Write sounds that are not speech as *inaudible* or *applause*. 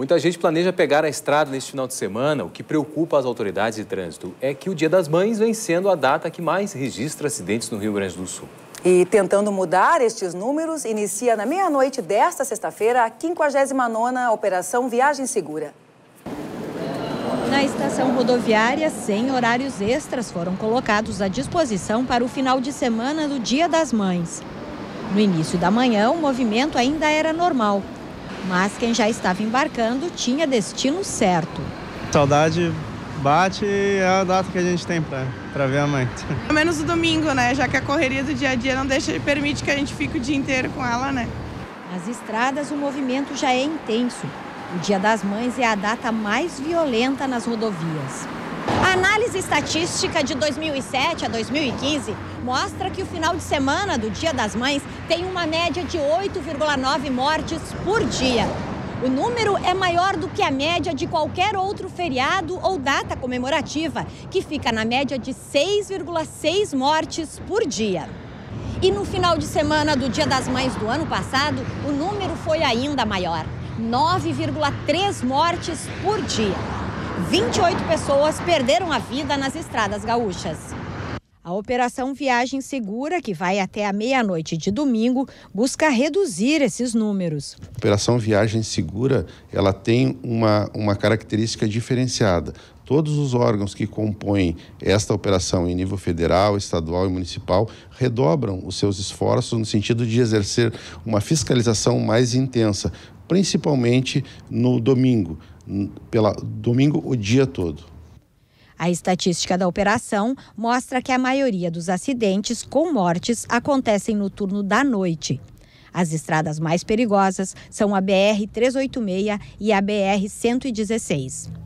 Muita gente planeja pegar a estrada neste final de semana. O que preocupa as autoridades de trânsito é que o Dia das Mães vem sendo a data que mais registra acidentes no Rio Grande do Sul. E tentando mudar estes números, inicia na meia-noite desta sexta-feira a 59ª Operação Viagem Segura. Na estação rodoviária, 100 horários extras foram colocados à disposição para o final de semana do Dia das Mães. No início da manhã, o movimento ainda era normal, mas quem já estava embarcando tinha destino certo. Saudade bate e é a data que a gente tem para ver a mãe. *laughs* Pelo menos o domingo, né? Já que a correria do dia a dia não deixa, permite que a gente fique o dia inteiro com ela, né? Nas estradas, o movimento já é intenso. O Dia das Mães é a data mais violenta nas rodovias. A análise estatística de 2007 a 2015 mostra que o final de semana do Dia das Mães tem uma média de 8,9 mortes por dia. O número é maior do que a média de qualquer outro feriado ou data comemorativa, que fica na média de 6,6 mortes por dia. E no final de semana do Dia das Mães do ano passado, o número foi ainda maior: 9,3 mortes por dia. 28 pessoas perderam a vida nas estradas gaúchas. A Operação Viagem Segura, que vai até a meia-noite de domingo, busca reduzir esses números. A Operação Viagem Segura, ela tem uma, uma característica diferenciada. Todos os órgãos que compõem esta operação em nível federal, estadual e municipal redobram os seus esforços no sentido de exercer uma fiscalização mais intensa, principalmente no domingo, pela domingo o dia todo. A estatística da operação mostra que a maioria dos acidentes com mortes acontecem no turno da noite. As estradas mais perigosas são a BR-386 e a BR-116.